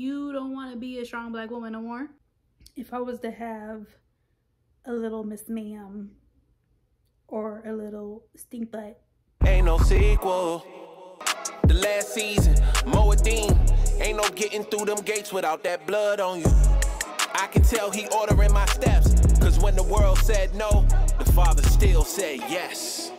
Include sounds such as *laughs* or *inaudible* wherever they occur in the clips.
you don't want to be a strong black woman no more. If I was to have a little Miss Ma'am or a little stink butt. Ain't no sequel. The last season, Moadine. Ain't no getting through them gates without that blood on you. I can tell he ordering my steps. Cause when the world said no, the father still said yes.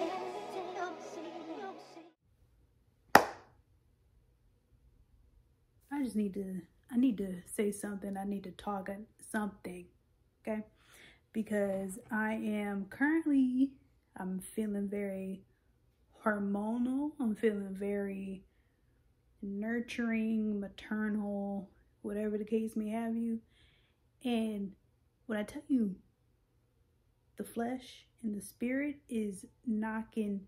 Just need to, I need to say something. I need to talk something, okay? Because I am currently, I'm feeling very hormonal. I'm feeling very nurturing, maternal, whatever the case may have you. And when I tell you the flesh and the spirit is knocking,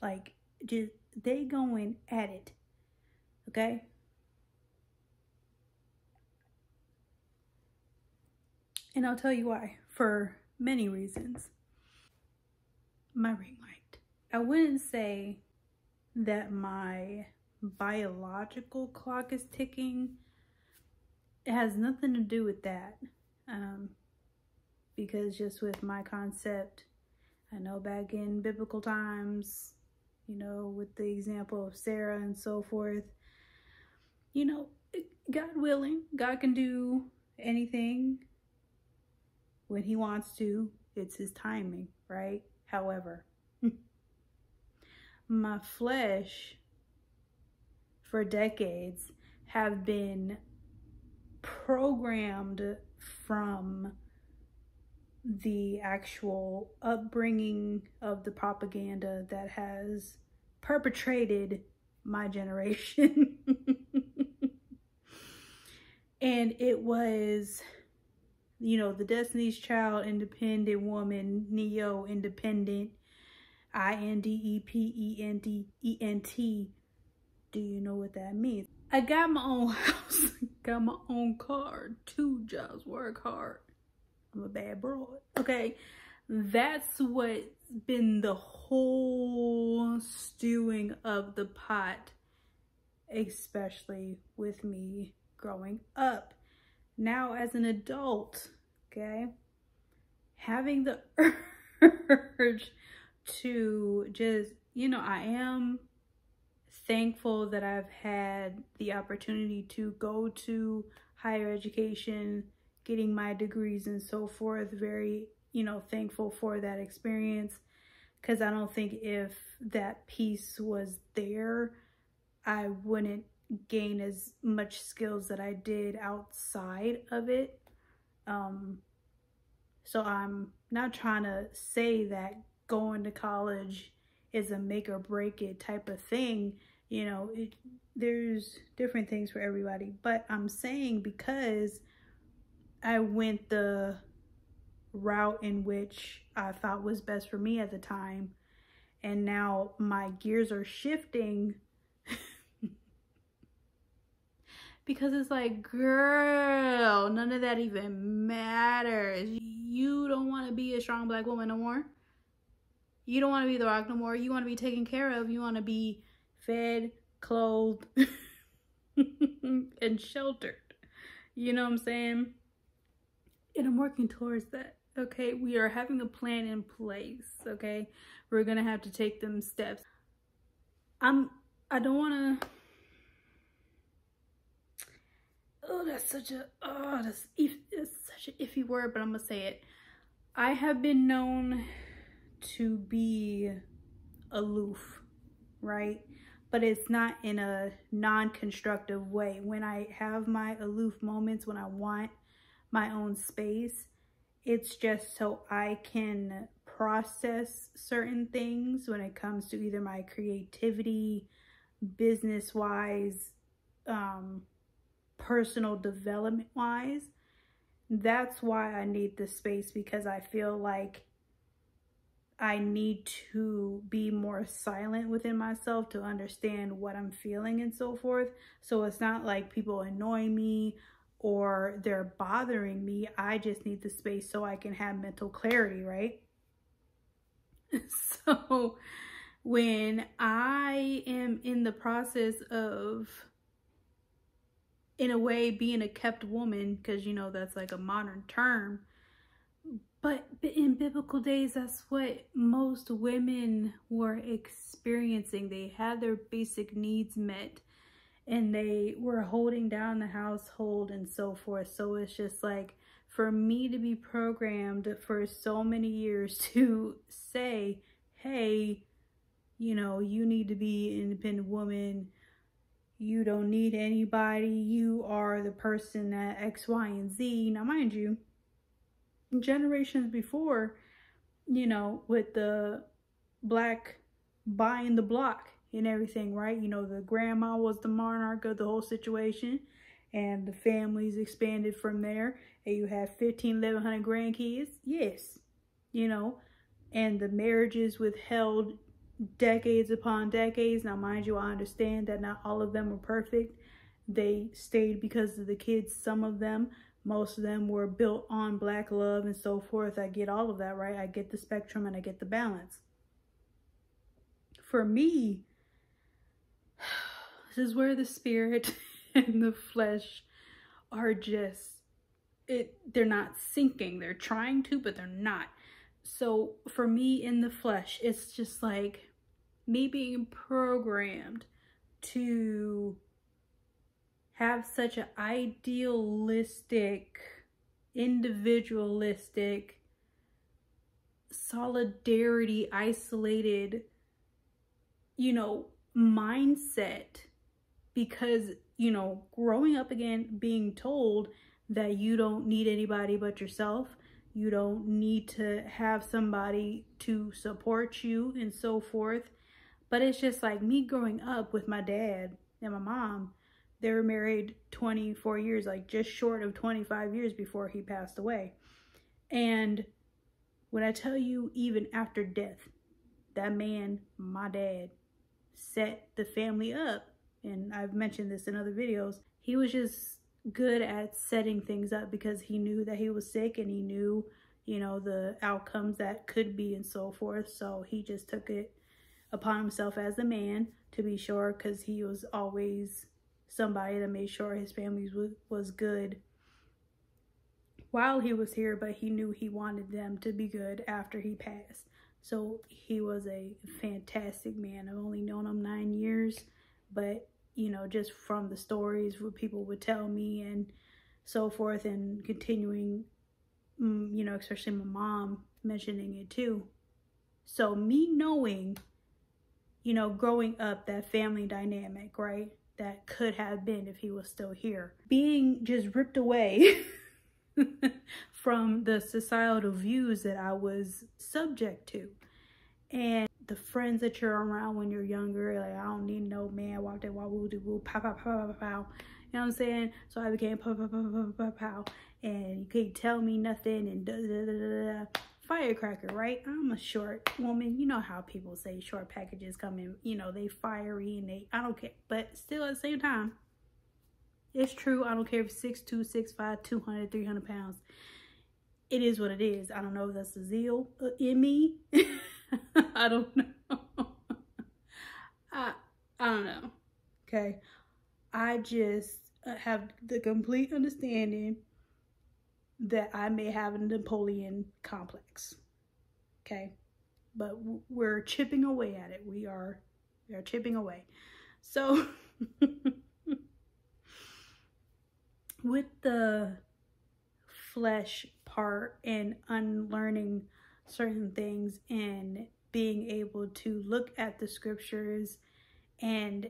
like, just they going at it, okay? And I'll tell you why, for many reasons. My ring light. I wouldn't say that my biological clock is ticking. It has nothing to do with that. Um, because just with my concept, I know back in biblical times, you know, with the example of Sarah and so forth, you know, God willing, God can do anything when he wants to. It's his timing, right? However, *laughs* my flesh for decades have been programmed from the actual upbringing of the propaganda that has perpetrated my generation. *laughs* and it was you know, the Destiny's Child, independent woman, Ne-Yo, independent, I-N-D-E-P-E-N-D-E-N-T. Do you know what that means? I got my own *laughs* house, got my own car, two jobs, work hard. I'm a bad broad, okay? That's what's been the whole stewing of the pot, especially with me growing up now as an adult, okay, having the *laughs* urge to just, you know, I am thankful that I've had the opportunity to go to higher education, getting my degrees and so forth. Very, you know, thankful for that experience because I don't think if that piece was there, I wouldn't gain as much skills that I did outside of it. Um, so I'm not trying to say that going to college is a make or break it type of thing. You know, it, there's different things for everybody. But I'm saying because I went the route in which I thought was best for me at the time, and now my gears are shifting because it's like, girl, none of that even matters. You don't want to be a strong black woman no more. You don't want to be the rock no more. You want to be taken care of. You want to be fed, clothed, *laughs* and sheltered. You know what I'm saying? And I'm working towards that. Okay, we are having a plan in place. Okay, we're gonna have to take them steps. I'm. I don't want to oh, that's such a, oh, that's, if, that's such an iffy word, but I'm gonna say it. I have been known to be aloof, right? But it's not in a non-constructive way. When I have my aloof moments, when I want my own space, it's just so I can process certain things when it comes to either my creativity, business-wise, um, personal development wise. That's why I need this space because I feel like I need to be more silent within myself to understand what I'm feeling and so forth. So it's not like people annoy me or they're bothering me. I just need the space so I can have mental clarity, right? *laughs* so when I am in the process of in a way being a kept woman because you know that's like a modern term. But in biblical days that's what most women were experiencing. They had their basic needs met and they were holding down the household and so forth. So it's just like for me to be programmed for so many years *laughs* to say hey you know you need to be an independent woman you don't need anybody. You are the person that X, Y, and Z. Now, mind you, generations before, you know, with the black buying the block and everything, right? You know, the grandma was the monarch of the whole situation and the families expanded from there. And you have 15, 1100 grandkids. Yes, you know, and the marriages withheld decades upon decades. Now, mind you, I understand that not all of them were perfect. They stayed because of the kids, some of them. Most of them were built on black love and so forth. I get all of that, right? I get the spectrum and I get the balance. For me, *sighs* this is where the spirit *laughs* and the flesh are just it they're not syncing. They're trying to, but they're not. So for me in the flesh, it's just like me being programmed to have such an idealistic, individualistic, solidarity, isolated, you know, mindset because, you know, growing up again, being told that you don't need anybody but yourself, you don't need to have somebody to support you and so forth but it's just like me growing up with my dad and my mom. They were married 24 years, like just short of 25 years before he passed away. And when I tell you, even after death, that man, my dad, set the family up. And I've mentioned this in other videos. He was just good at setting things up because he knew that he was sick and he knew, you know, the outcomes that could be and so forth. So he just took it upon himself as a man to be sure because he was always somebody that made sure his family was good while he was here but he knew he wanted them to be good after he passed. So he was a fantastic man. I've only known him nine years but you know just from the stories what people would tell me and so forth and continuing mm, you know especially my mom mentioning it too. So me knowing you know, growing up, that family dynamic, right? That could have been if he was still here. Being just ripped away from the societal views that I was subject to. And the friends that you're around when you're younger, like, I don't need no man, walk that wah woo doo woo, pow, pow, pow, pow, pow. You know what I'm saying? So I became pow, pow, pow, pow, pow, pow. And you can't tell me nothing and da, da, da, da, da firecracker, right? I'm a short woman. You know how people say short packages come in, you know, they fiery and they, I don't care. But still at the same time, it's true. I don't care if 6'2", 6'5", 200, 300 pounds. It is what it is. I don't know if that's the zeal uh, in me. *laughs* I don't know. *laughs* I, I don't know. Okay. I just uh, have the complete understanding that I may have a Napoleon complex. Okay. But we're chipping away at it. We are, we are chipping away. So *laughs* with the flesh part and unlearning certain things and being able to look at the scriptures and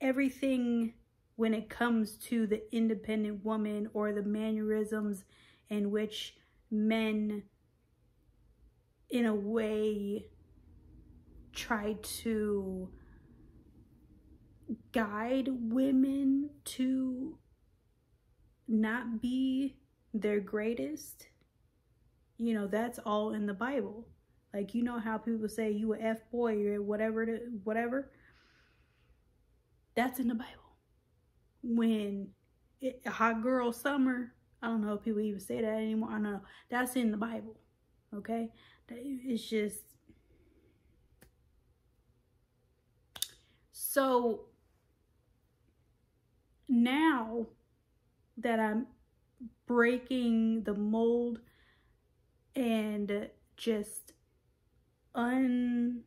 everything when it comes to the independent woman or the mannerisms in which men in a way try to guide women to not be their greatest you know that's all in the bible. Like you know how people say you a f boy or whatever whatever? That's in the bible when it, hot girl summer, I don't know if people even say that anymore. I don't know. That's in the Bible. Okay? It's just so now that I'm breaking the mold and just unleashing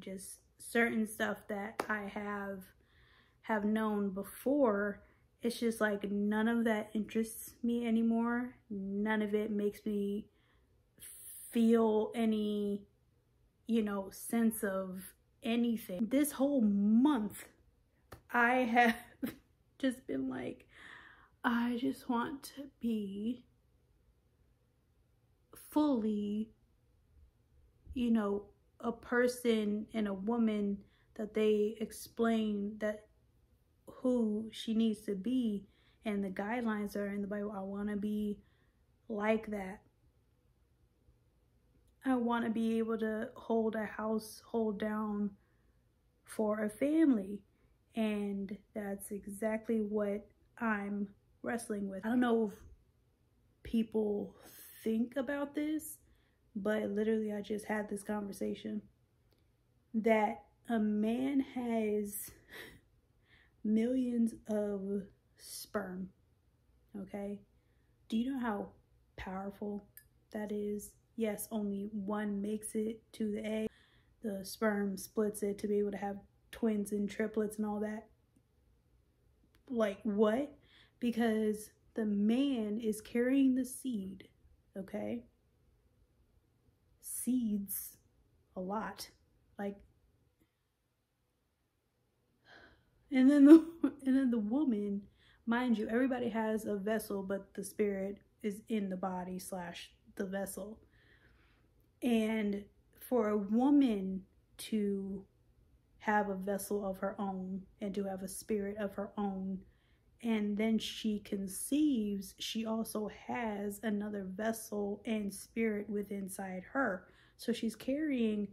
just certain stuff that I have have known before it's just like none of that interests me anymore. None of it makes me feel any you know sense of anything. This whole month I have *laughs* just been like I just want to be fully, you know, a person and a woman that they explain that who she needs to be and the guidelines are in the Bible. I want to be like that. I want to be able to hold a household down for a family. And that's exactly what I'm wrestling with. I don't know if people think about this, but literally I just had this conversation that a man has millions of sperm. Okay? Do you know how powerful that is? Yes, only one makes it to the egg. The sperm splits it to be able to have twins and triplets and all that. Like, what? because the man is carrying the seed, okay? Seeds a lot. Like and then the *laughs* and then the woman, mind you, everybody has a vessel, but the spirit is in the body slash the vessel. And for a woman to have a vessel of her own and to have a spirit of her own and then she conceives, she also has another vessel and spirit within inside her. So she's carrying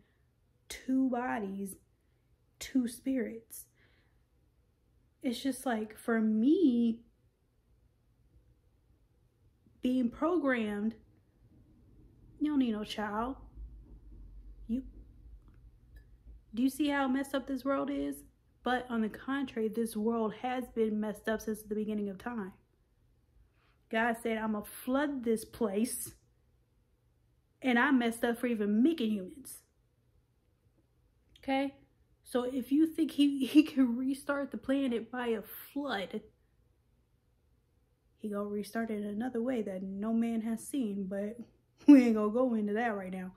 two bodies, two spirits. It's just like for me, being programmed, you don't need no child. You do you see how messed up this world is? But on the contrary, this world has been messed up since the beginning of time. God said, I'm to flood this place. And I messed up for even making humans. Okay? So if you think he, he can restart the planet by a flood, he gonna restart it another way that no man has seen. But *laughs* we ain't gonna go into that right now.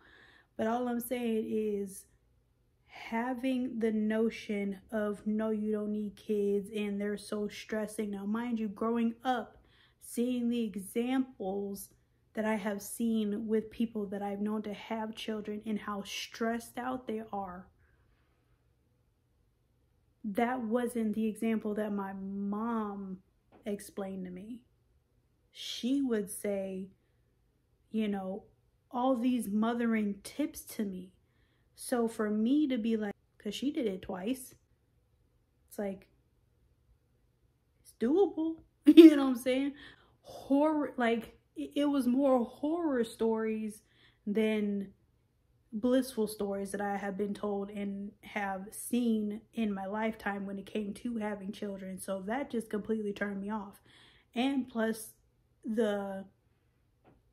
But all I'm saying is having the notion of no, you don't need kids and they're so stressing. Now, mind you, growing up, seeing the examples that I have seen with people that I've known to have children and how stressed out they are. That wasn't the example that my mom explained to me. She would say, you know, all these mothering tips to me so for me to be like, because she did it twice, it's like, it's doable. *laughs* you know what I'm saying? Horror, like, it was more horror stories than blissful stories that I have been told and have seen in my lifetime when it came to having children. So that just completely turned me off. And plus the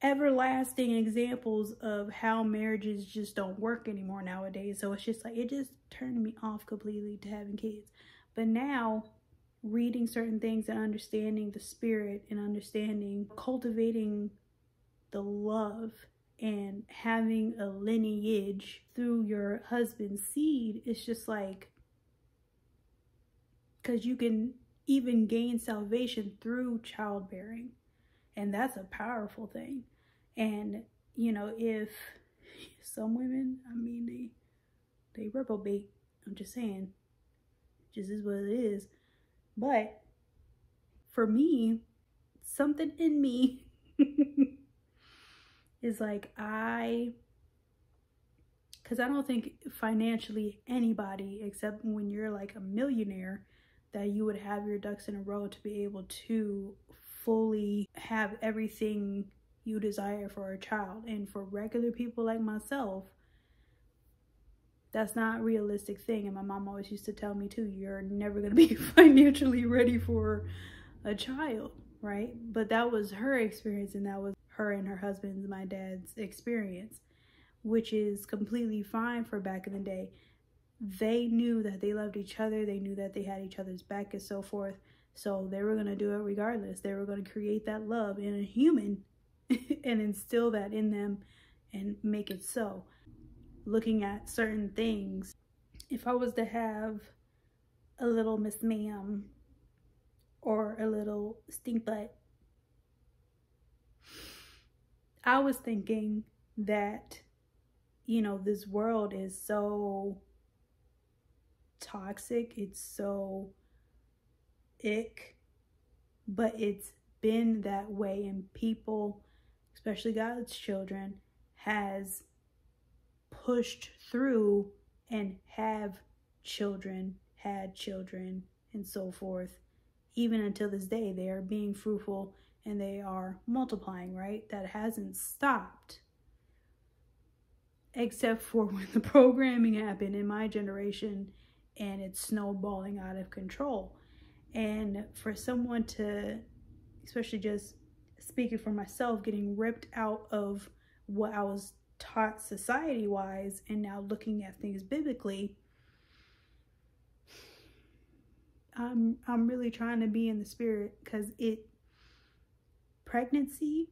everlasting examples of how marriages just don't work anymore nowadays. So it's just like, it just turned me off completely to having kids. But now, reading certain things and understanding the spirit and understanding, cultivating the love and having a lineage through your husband's seed, it's just like, because you can even gain salvation through childbearing. And that's a powerful thing. And, you know, if some women, I mean, they, they reprobate. I'm just saying, just is what it is. But for me, something in me *laughs* is like, I, because I don't think financially anybody, except when you're like a millionaire, that you would have your ducks in a row to be able to fully have everything you desire for a child. And for regular people like myself, that's not a realistic thing. And my mom always used to tell me too, you're never going to be *laughs* financially ready for a child, right? But that was her experience and that was her and her husband's, my dad's experience, which is completely fine for back in the day. They knew that they loved each other, they knew that they had each other's back and so forth. So they were going to do it regardless. They were going to create that love in a human *laughs* and instill that in them and make it so. Looking at certain things, if I was to have a little Miss Ma'am or a little stink butt, I was thinking that, you know, this world is so toxic, it's so ick, but it's been that way, and people, especially God's children, has pushed through and have children, had children, and so forth. Even until this day, they are being fruitful and they are multiplying, right? That hasn't stopped. Except for *laughs* when the programming happened in my generation and it's snowballing out of control. And for someone to, especially just speaking for myself, getting ripped out of what I was taught society wise and now looking at things biblically, I'm I'm really trying to be in the spirit because it pregnancy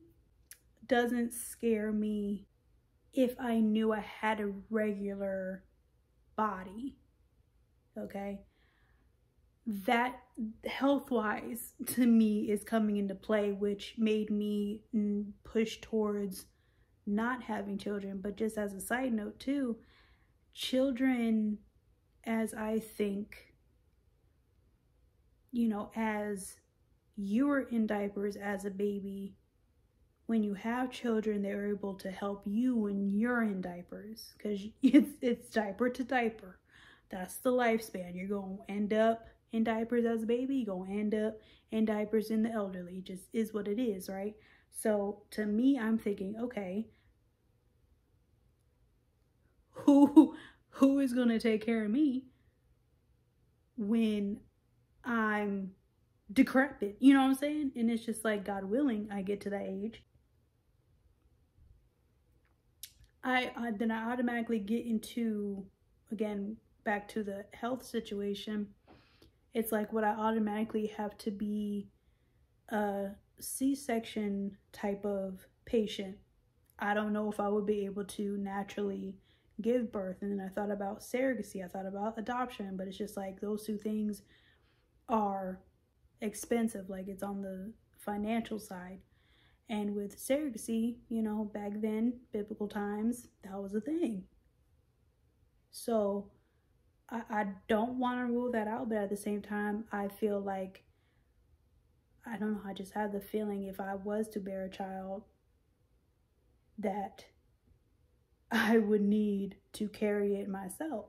doesn't scare me if I knew I had a regular body. Okay. That health wise *laughs* to me is coming into play, which made me push towards not having children. But just as a side note, too, children, as I think, you know, as you were in diapers as a baby. When you have children, they're able to help you when you're in diapers because *laughs* it's, it's diaper to diaper. That's the lifespan. You're going to end up in diapers as a baby. You're going to end up in diapers in the elderly. Just is what it is, right? So to me, I'm thinking, okay, who who is going to take care of me when I'm decrepit. You know what I'm saying? And it's just like, God willing, I get to that age. I, I then I automatically get into again back to the health situation. It's like what I automatically have to be a C-section type of patient. I don't know if I would be able to naturally give birth. And then I thought about surrogacy. I thought about adoption, but it's just like those two things are expensive, like it's on the financial side. And with surrogacy, you know, back then, biblical times, that was a thing. So I, I don't want to rule that out, but at the same time, I feel like, I don't know, I just have the feeling if I was to bear a child, that I would need to carry it myself.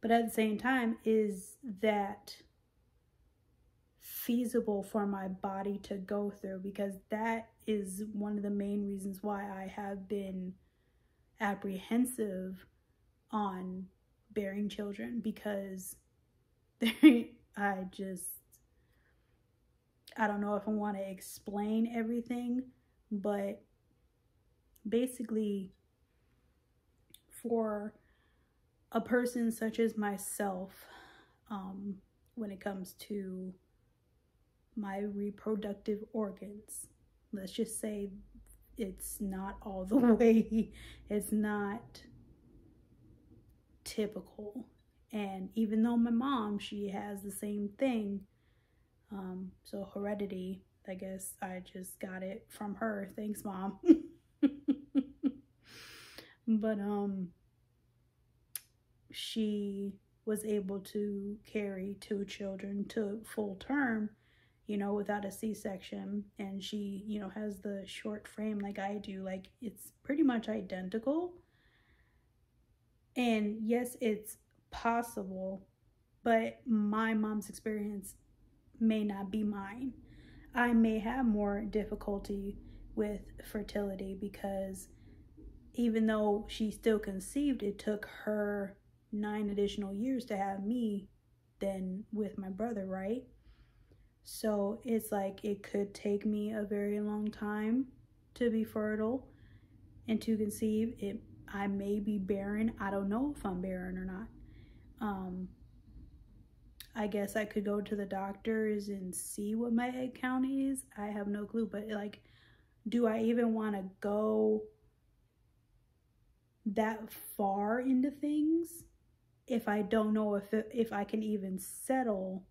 But at the same time, is that feasible for my body to go through because that is one of the main reasons why I have been apprehensive on bearing children because *laughs* I just I don't know if I want to explain everything, but basically for a person such as myself, um, when it comes to my reproductive organs. Let's just say it's not all the *laughs* way, it's not typical. And even though my mom, she has the same thing, um, so heredity, I guess I just got it from her. Thanks, mom. *laughs* but um, she was able to carry two children to full term you know, without a C-section and she, you know, has the short frame like I do, like it's pretty much identical. And yes, it's possible, but my mom's experience may not be mine. I may have more difficulty with fertility because even though she still conceived, it took her nine additional years to have me than with my brother, right? So it's like it could take me a very long time to be fertile and to conceive. It I may be barren. I don't know if I'm barren or not. Um I guess I could go to the doctors and see what my egg count is. I have no clue, but like do I even want to go that far into things if I don't know if it, if I can even settle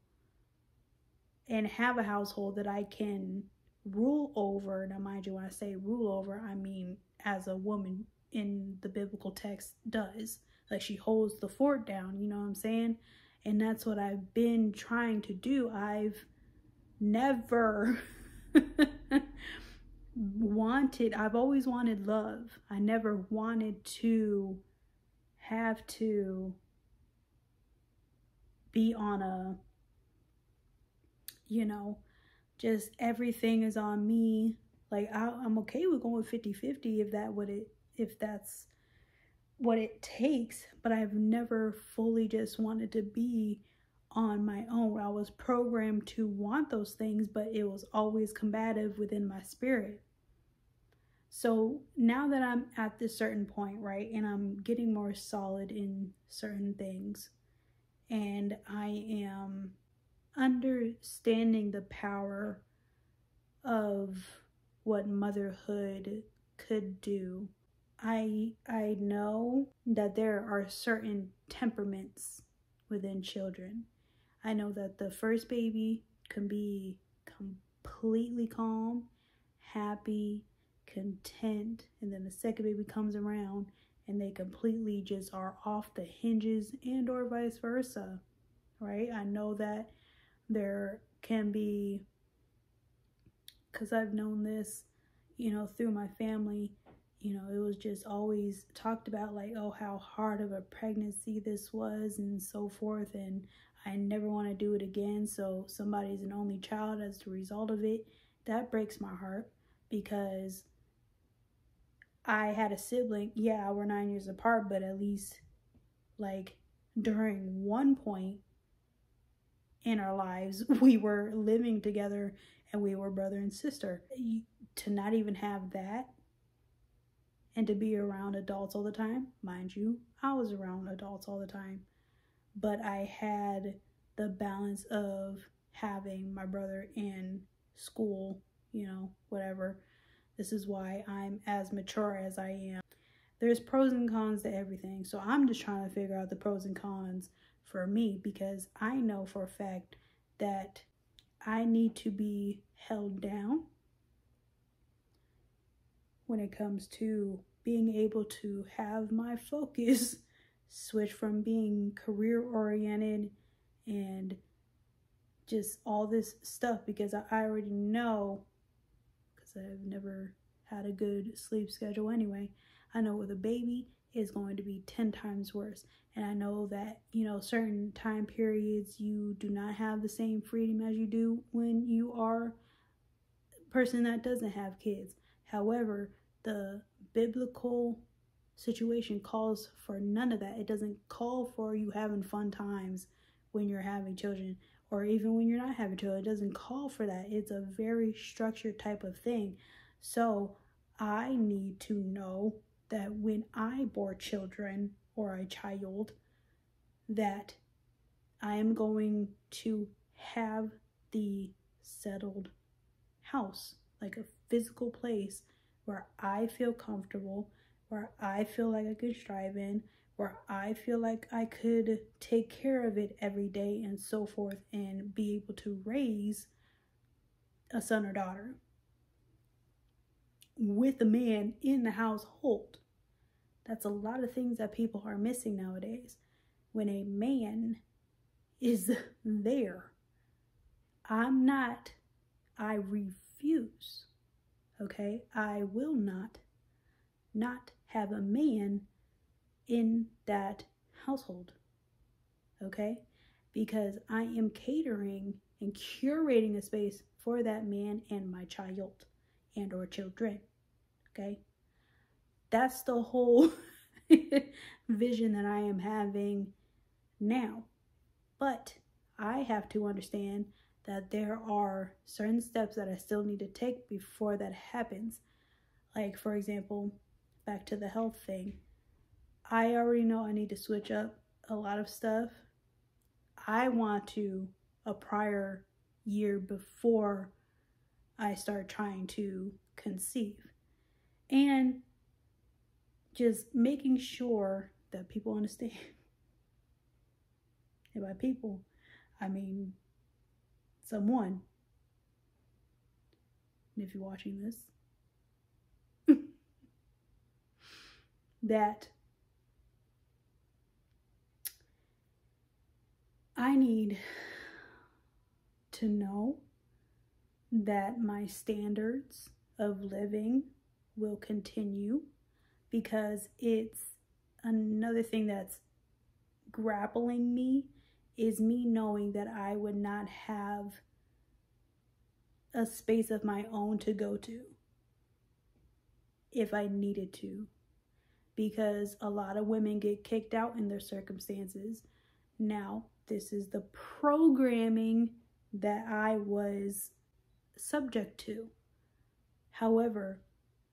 and have a household that I can rule over. Now, mind you, when I say rule over, I mean as a woman in the biblical text does. Like she holds the fort down, you know what I'm saying? And that's what I've been trying to do. I've never *laughs* wanted, I've always wanted love. I never wanted to have to be on a you know, just everything is on me. Like I, am okay with going 50-50 if that what it if that's what it takes. But I've never fully just wanted to be on my own. I was programmed to want those things, but it was always combative within my spirit. So now that I'm at this certain point, right, and I'm getting more solid in certain things, and I am understanding the power of what motherhood could do. I I know that there are certain temperaments within children. I know that the first baby can be completely calm, happy, content, and then the second baby comes around and they completely just are off the hinges and or vice versa. Right? I know that there can be because I've known this, you know, through my family, you know, it was just always talked about like, oh, how hard of a pregnancy this was and so forth. And I never want to do it again. So somebody's an only child as the result of it. That breaks my heart because I had a sibling. Yeah, we're nine years apart, but at least like during one point, in our lives. *laughs* We were living together and we were brother and sister. To not even have that and to be around adults all the time, mind you, I was around adults all the time, but I had the balance of having my brother in school, you know, whatever. This is why I'm as mature as I am. There's pros and cons to everything. So I'm just trying to figure out the pros and cons for me because I know for a fact that I need to be held down when it comes to being able to have my focus *laughs* switch from being career oriented and just all this stuff because I already know because I've never had a good sleep schedule anyway. I know with a baby is going to be 10 times worse. And I know that, you know, certain time periods you do not have the same freedom as you do when you are a person that doesn't have kids. However, the biblical situation calls for none of that. It doesn't call for you having fun times when you're having children or even when you're not having children. It doesn't call for that. It's a very structured type of thing. So I need to know that when I bore children or a child, that I am going to have the settled house, like a physical place where I feel comfortable, where I feel like I could strive in, where I feel like I could take care of it every day and so forth and be able to raise a son or daughter with a man in the household. That's a lot of things that people are missing nowadays. When a man is *laughs* there, I'm not, I refuse, okay? I will not, not have a man in that household, okay? Because I am catering and curating a space for that man and my child and or children okay That's the whole *laughs* vision that I am having now. But I have to understand that there are certain steps that I still need to take before that happens. Like, for example, back to the health thing. I already know I need to switch up a lot of stuff. I want to, a prior year before I start trying to conceive. And just making sure that people understand. *laughs* And by people, I mean someone. And if you're watching this, *laughs* that I need to know that my standards of living will continue because it's another thing that's grappling me is me knowing that I would not have a space of my own to go to if I needed to. Because a lot of women get kicked out in their circumstances. Now, this is the programming that I was subject to. However,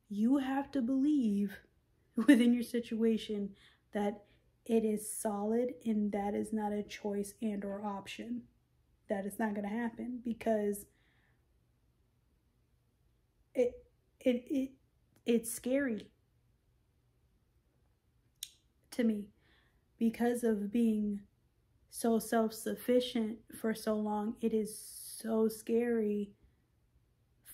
you have to believe *laughs* within your situation that it is solid and that is not a choice and or option. That is not going to happen because it it it it's scary to me because of being so self-sufficient for so long. It is so scary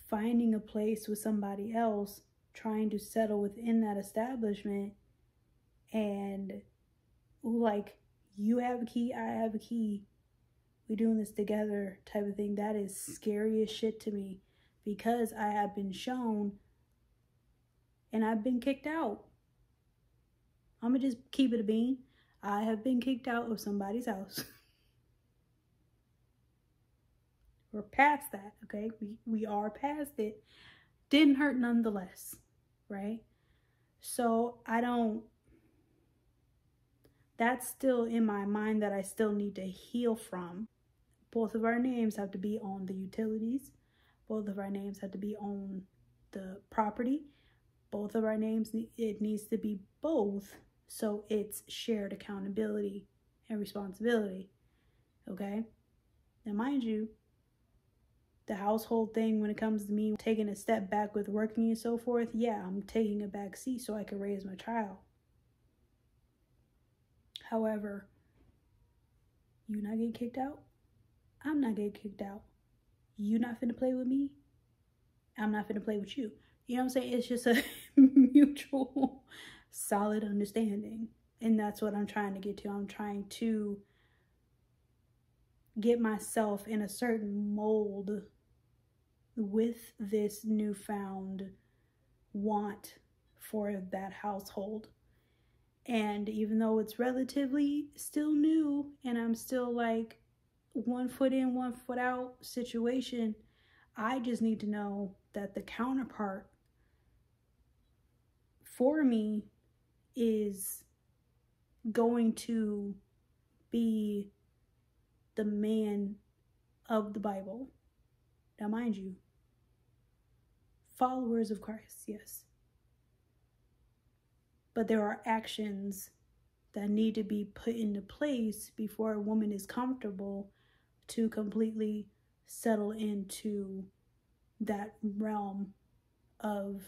finding a place with somebody else trying to settle within that establishment and like you have a key, I have a key. We doing this together type of thing. That is scary as shit to me because I have been shown and I've been kicked out. I'm gonna just keep it a bean. I have been kicked out of somebody's house. *laughs* We're past that, okay? We we are past it. Didn't hurt nonetheless, right? So I don't that's still in my mind that I still need to heal from. Both of our names have to be on the utilities. Both of our names have to be on the property. Both of our names, it needs to be both. So it's shared accountability and responsibility. Okay? Now, mind you, the household thing when it comes to me taking a step back with working and so forth, yeah, I'm taking a back seat so I can raise my child. However, you not getting kicked out. I'm not getting kicked out. You not finna play with me. I'm not finna play with you. You know what I'm saying? It's just a *laughs* mutual, solid understanding. And that's what I'm trying to get to. I'm trying to get myself in a certain mold with this newfound want for that household. And even though it's relatively still new and I'm still like one foot in, one foot out situation, I just need to know that the counterpart for me is going to be the man of the Bible. Now, mind you, followers of Christ, yes but there are actions that need to be put into place before a woman is comfortable to completely settle into that realm of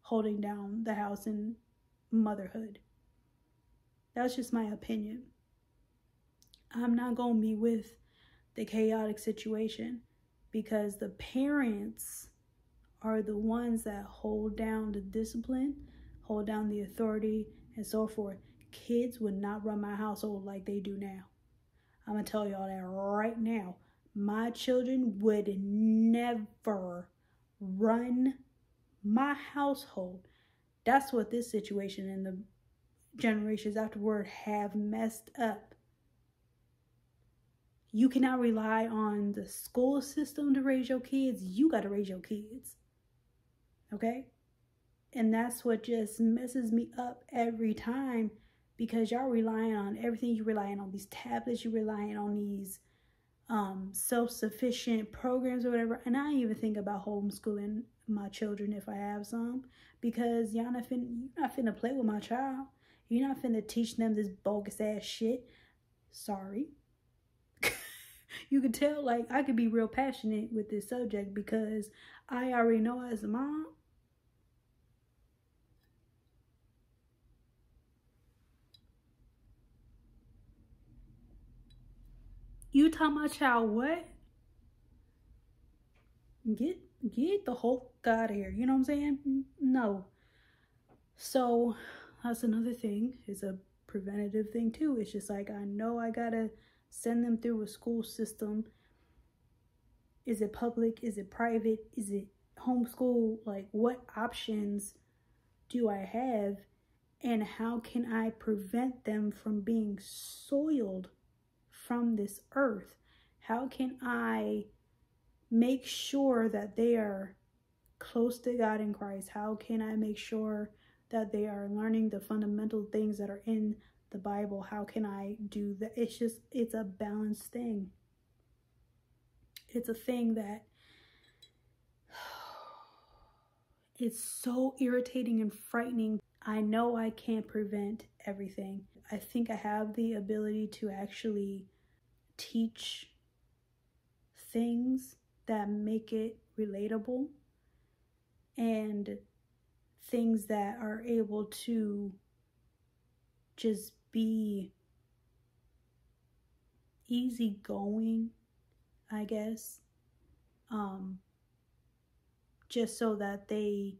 holding down the house and motherhood. That's just my opinion. I'm not going to be with the chaotic situation because the parents are the ones that hold down the discipline hold down the authority, and so forth. Kids would not run my household like they do now. I'm to tell y'all that right now. My children would never run my household. That's what this situation and the generations afterward have messed up. You cannot rely on the school system to raise your kids. You got to raise your kids. Okay? And that's what just messes me up every time because y'all relying on everything. You relying on these tablets, you relying on these um, self-sufficient programs or whatever. And I even think about homeschooling my children if I have some because y'all not you're not finna play with my child. You're not finna teach them this bogus ass shit. Sorry. You can tell like I could be real passionate with this subject because I already know as a mom You tell my child what? Get get the whole out of here. You know what I'm saying? No. So that's another thing. It's a preventative thing too. It's just like I know I gotta send them through a school system. Is it public? Is it private? Is it homeschool? Like what options do I have? And how can I prevent them from being soiled from this earth? How can I make sure that they are close to God in Christ? How can I make sure that they are learning the fundamental things that are in the Bible? How can I do that? It's just, it's a balanced thing. It's a thing that *sighs* it's so irritating and frightening. I know I can't prevent everything. I think I have the ability to actually teach things that make it relatable and things that are able to just be easygoing, I guess. Um, just so that they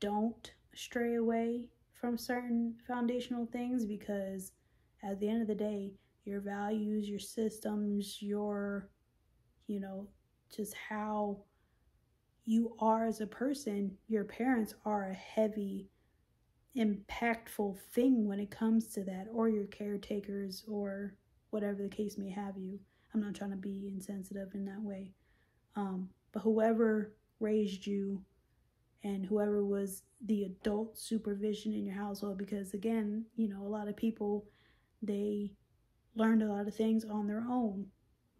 don't stray away from certain foundational things because at the end of the day, your values, your systems, your, you know, just how you are as a person, your parents are a heavy, impactful thing when it comes to that, or your caretakers, or whatever the case may have you. I'm not trying to be insensitive in that way. Um, but whoever raised you and whoever was the adult supervision in your household, because again, you know, a lot of people, they learned a lot of things on their own,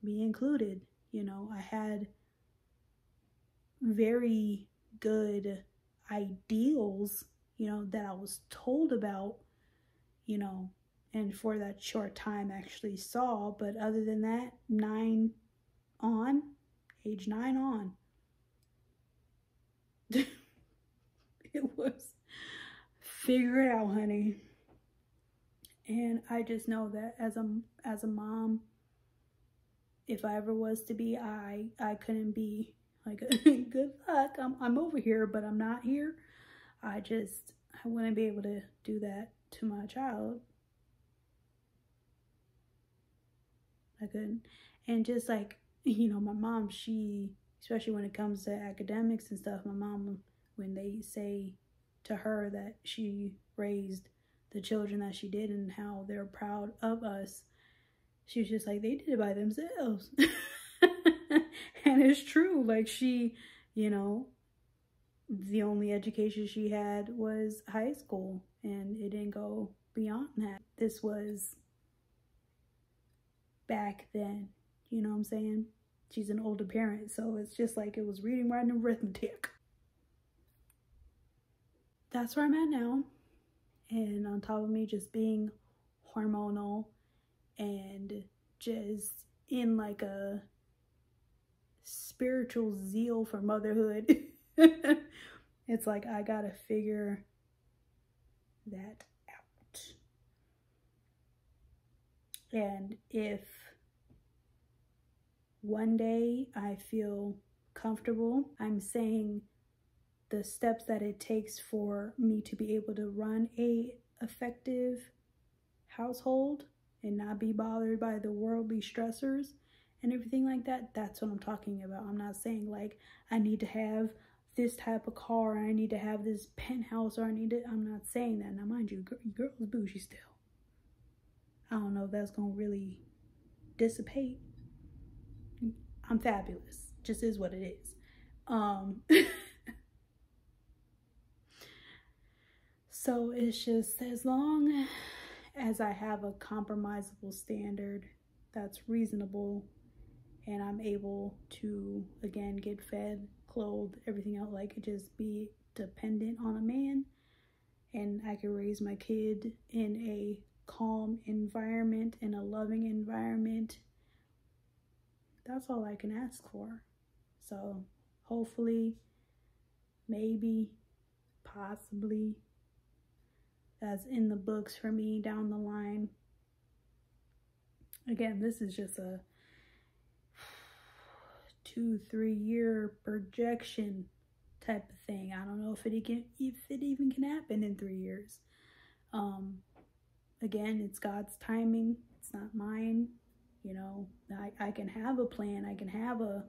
me included. You know, I had very good ideals, you know, that I was told about, you know, and for that short time actually saw. But other than that, nine on, age nine on, *laughs* it was figure it out, honey and I just know that as a as a mom, if I ever was to be, I I couldn't be like *laughs* good luck. I'm I'm over here, but I'm not here. I just I wouldn't be able to do that to my child. I couldn't. And just like, *laughs* you know, my mom, she, especially when it comes to academics and stuff, my mom, when they say to her that she raised the children that she did and how they're proud of us. She was just like, they did it by themselves. *laughs* and it's true. Like she, you know, the only education she had was high school and it didn't go beyond that. This was back then, you know what I'm saying? She's an older parent, so it's just like it was reading, writing, arithmetic. That's where I'm at now and on top of me just being hormonal and just in like a spiritual zeal for motherhood *laughs* *laughs* it's like I gotta figure that out. And if one day I feel comfortable I'm saying the steps that it takes for me to be able to run a effective household and not be bothered by the worldly stressors and everything like that that's what i'm talking about. I'm not saying like i need to have this type of car i need to have this penthouse or i need to i'm not saying that. Now mind you girl is bougie still. I don't know if that's gonna really dissipate. I'm fabulous just is what it is. Um *laughs* So it's just as long as I have a compromisable standard that's reasonable and I'm able to again get fed, clothed, everything else like could just be dependent on a man and I could raise my kid in a calm environment in a loving environment. That's all I can ask for. So hopefully, maybe, possibly, that's in the books for me down the line. Again, this is just a two, three year projection type of thing. I don't know if it can, if it even can happen in three years. Um, again, it's God's timing. It's not mine. You know, I, I can have a plan. I can have a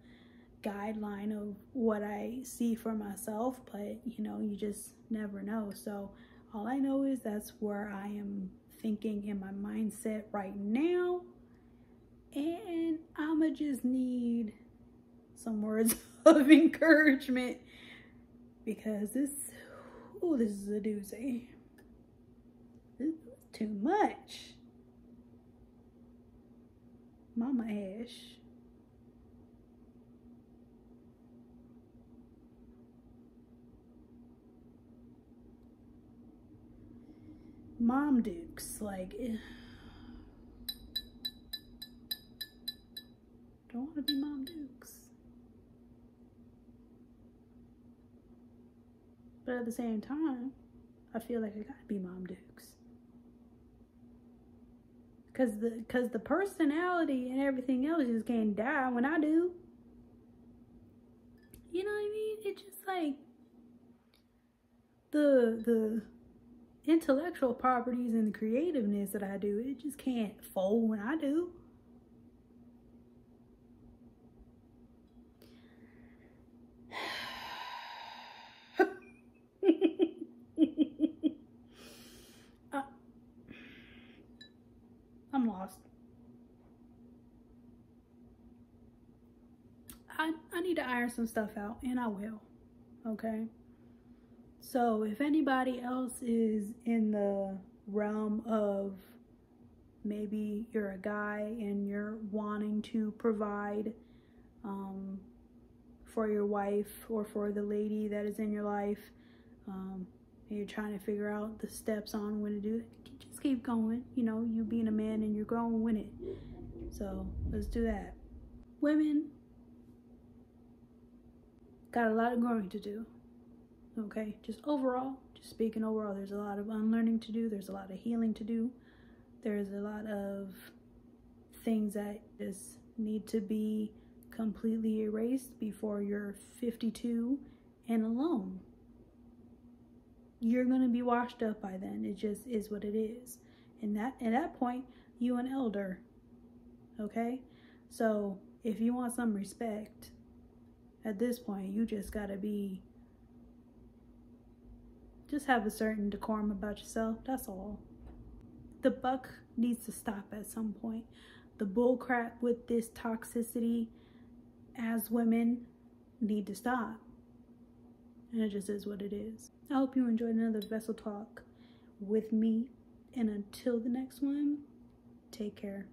guideline of what I see for myself, but you know, you just never know. So all I know is that's where I am thinking in my mindset right now. And I'ma just need some words *laughs* of encouragement because this, oh, this is a doozy. This is too much. Mama Ash. Mom Dukes, like, eh. don't want to be Mom Dukes. But at the same time, I feel like I gotta be Mom Dukes. Cause the cause the personality and everything else just can't die when I do. You know what I mean? It's just like the the intellectual properties and the creativeness that I do, it just can't fold when I do. lost. I, I need to iron some stuff out and I will. Okay. So if anybody else is in the realm of maybe you're a guy and you're wanting to provide um, for your wife or for the lady that is in your life, um, and you're trying to figure out the steps on when to do it, just keep going. You know, you being a man and you're growing with it. So let's do that. Women got a lot of growing to do. Okay, just overall, just speaking overall, there's a lot of unlearning to do. There's a lot of healing to do. There's a lot of things that just need to be completely erased before you're 52 and alone you're going to be washed up by then. It just is what it is. And that at that point, you an elder. Okay? So, if you want some respect, at this point, you just got to be just have a certain decorum about yourself. That's all. The buck needs to stop at some point. The bullcrap with this toxicity as women need to stop. And it just is what it is. I hope you enjoyed another Vessel Talk with me. And until the next one, take care.